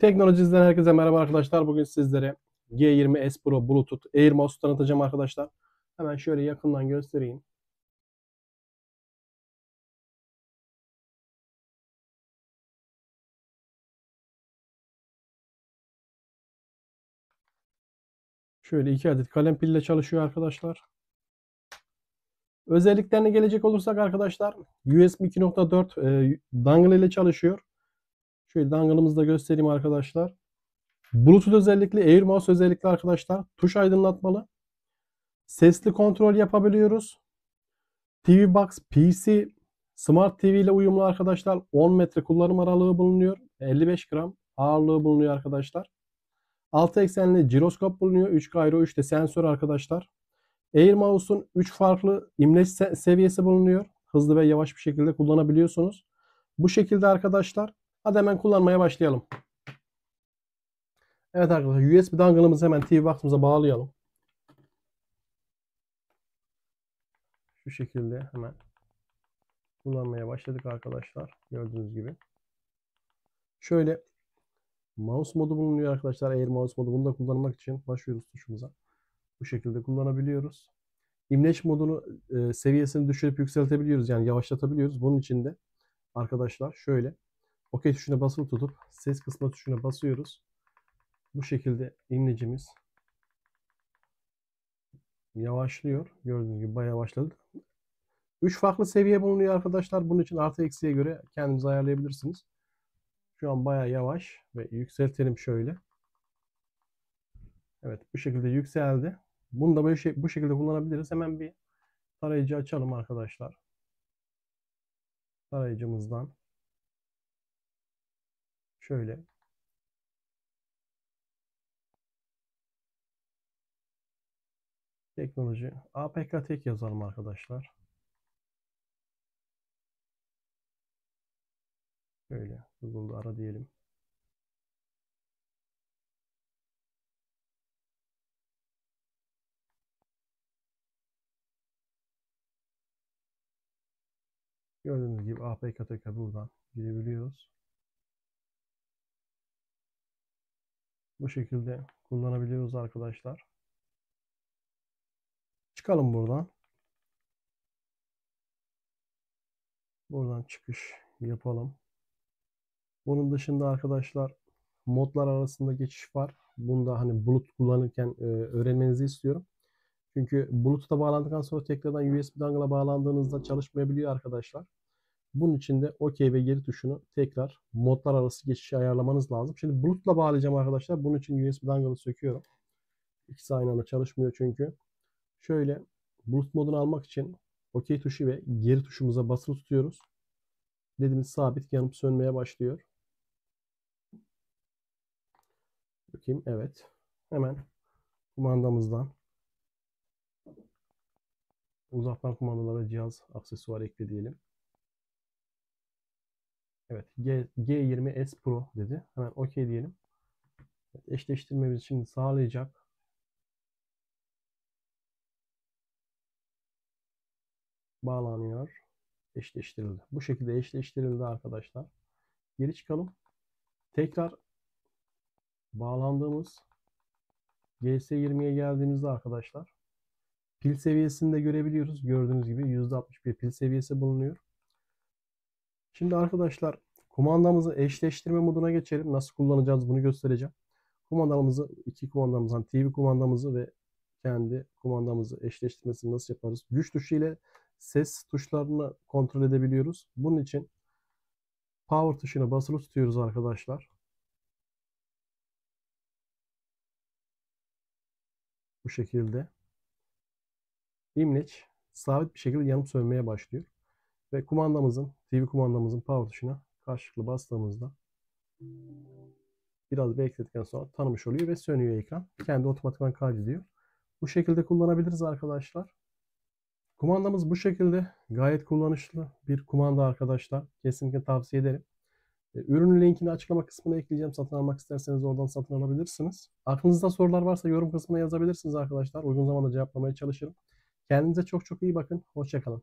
Teknolojiden herkese merhaba arkadaşlar. Bugün sizlere G20 S Pro Bluetooth Air Mouse tanıtacağım arkadaşlar. Hemen şöyle yakından göstereyim. Şöyle iki adet kalem pille çalışıyor arkadaşlar. Özelliklerine gelecek olursak arkadaşlar USB 2.4 e, dongle ile çalışıyor. Şöyle dangle'ımızı da göstereyim arkadaşlar. Bluetooth özellikli, Air Mouse özellikli arkadaşlar. Tuş aydınlatmalı. Sesli kontrol yapabiliyoruz. TV Box PC Smart TV ile uyumlu arkadaşlar. 10 metre kullanım aralığı bulunuyor. 55 gram ağırlığı bulunuyor arkadaşlar. 6 eksenli jiroskop bulunuyor. 3 gyro 3 de sensör arkadaşlar. Air Mouse'un 3 farklı imleç seviyesi bulunuyor. Hızlı ve yavaş bir şekilde kullanabiliyorsunuz. Bu şekilde arkadaşlar. Hadi hemen kullanmaya başlayalım. Evet arkadaşlar USB dongle'ımızı hemen TV Box'ımıza bağlayalım. Şu şekilde hemen kullanmaya başladık arkadaşlar. Gördüğünüz gibi. Şöyle mouse modu bulunuyor arkadaşlar. Air mouse modu. Bunu da kullanmak için başlıyoruz tuşumuza. Bu şekilde kullanabiliyoruz. İmleç modunu e, seviyesini düşürüp yükseltebiliyoruz. Yani yavaşlatabiliyoruz. Bunun için de arkadaşlar şöyle OK tuşuna basılı tutup ses kısma tuşuna basıyoruz. Bu şekilde imlecimiz yavaşlıyor. Gördüğünüz gibi bayağı yavaşladı. 3 farklı seviye bulunuyor arkadaşlar. Bunun için artı eksiye göre kendiniz ayarlayabilirsiniz. Şu an bayağı yavaş ve yükseltelim şöyle. Evet bu şekilde yükseldi. Bunu da böyle şey, bu şekilde kullanabiliriz. Hemen bir tarayıcı açalım arkadaşlar. Tarayıcımızdan şöyle teknoloji APK tek yazalım arkadaşlar. Şöyle Google'da ara diyelim. Gördüğünüz gibi APK buradan girebiliyoruz. Bu şekilde kullanabiliyoruz arkadaşlar. Çıkalım buradan. Buradan çıkış yapalım. Bunun dışında arkadaşlar modlar arasında geçiş var. Bunda hani bulut kullanırken e, öğrenmenizi istiyorum. Çünkü Bluetooth'a bağlandıktan sonra tekrardan USB dongle'a bağlandığınızda çalışmayabiliyor arkadaşlar. Bunun için de OK ve geri tuşunu tekrar modlar arası geçişi ayarlamanız lazım. Şimdi Bluetooth'la bağlayacağım arkadaşlar. Bunun için USB dongle'ı söküyorum. İkisi aynı anda çalışmıyor çünkü. Şöyle Bluetooth modunu almak için OK tuşu ve geri tuşumuza basılı tutuyoruz. Dediğimiz sabit yanıp sönmeye başlıyor. Bakayım evet. Hemen kumandamızdan uzaktan kumandalara cihaz aksesuar ekle diyelim. Evet G, G20S Pro dedi. Hemen OK diyelim. Evet, eşleştirmemizi şimdi sağlayacak. Bağlanıyor. Eşleştirildi. Bu şekilde eşleştirildi arkadaşlar. Geri çıkalım. Tekrar bağlandığımız GS20'ye geldiğimizde arkadaşlar pil seviyesini de görebiliyoruz. Gördüğünüz gibi %61 pil seviyesi bulunuyor. Şimdi arkadaşlar kumandamızı eşleştirme moduna geçelim. Nasıl kullanacağız bunu göstereceğim. Kumandamızı, iki kumandamızdan TV kumandamızı ve kendi kumandamızı eşleştirmesini nasıl yaparız? Güç tuşu ile ses tuşlarını kontrol edebiliyoruz. Bunun için power tuşuna basılı tutuyoruz arkadaşlar. Bu şekilde. İmleç sabit bir şekilde yanıp sönmeye başlıyor. Ve kumandamızın, TV kumandamızın power tuşuna karşılıklı bastığımızda biraz bekledikten sonra tanımış oluyor ve sönüyor ekran. Kendi otomatikman kaydediyor. Bu şekilde kullanabiliriz arkadaşlar. Kumandamız bu şekilde. Gayet kullanışlı bir kumanda arkadaşlar. Kesinlikle tavsiye ederim. E, ürünün linkini açıklama kısmına ekleyeceğim. Satın almak isterseniz oradan satın alabilirsiniz. Aklınızda sorular varsa yorum kısmına yazabilirsiniz arkadaşlar. Uygun zamanda cevaplamaya çalışırım. Kendinize çok çok iyi bakın. Hoşçakalın.